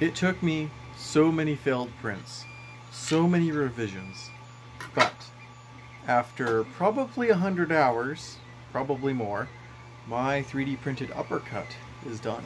It took me so many failed prints, so many revisions, but after probably a hundred hours, probably more, my 3D printed uppercut is done.